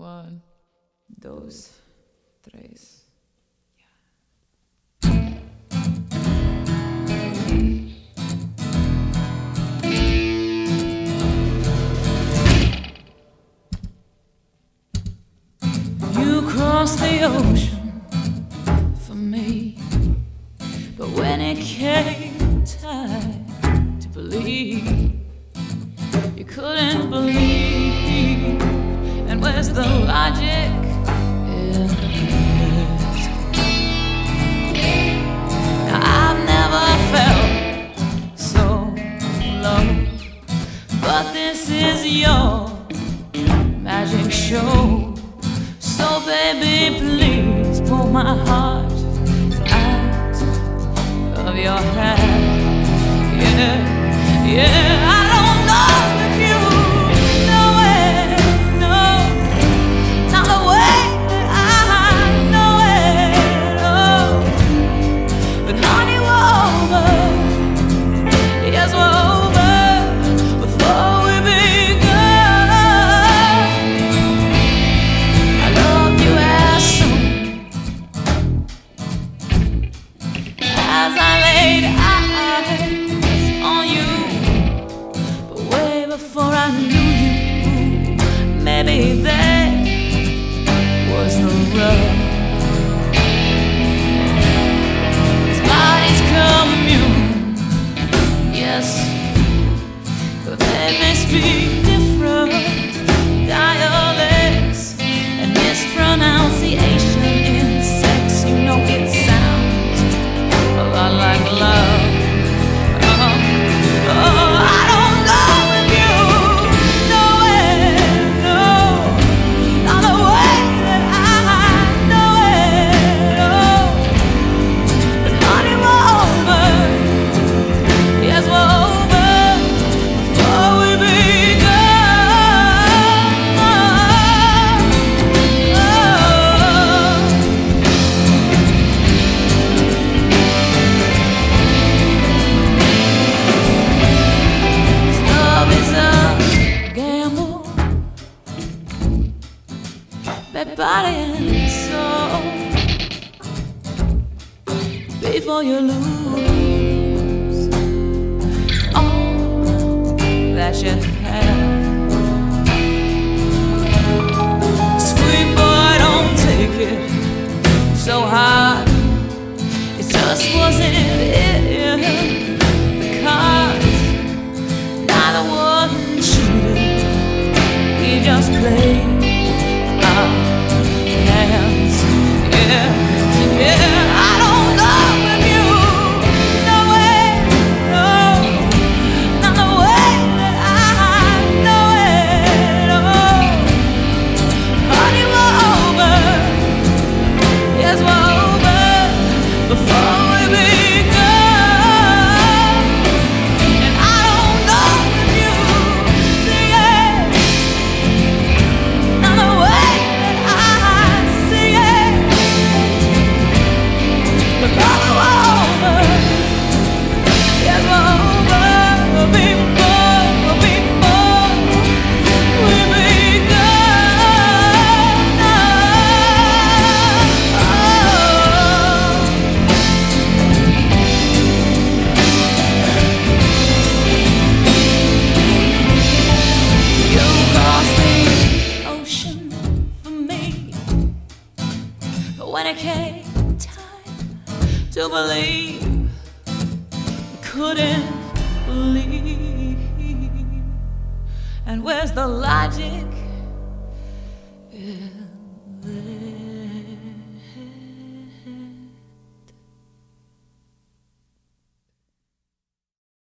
One, dos, tres. the ocean for me. But when it came time to believe, you couldn't believe. But this is your magic show. So, baby, please pull my heart. Yes, but then they speak. body and soul before you lose all that you when it came time to believe, couldn't believe. And where's the logic? Yeah.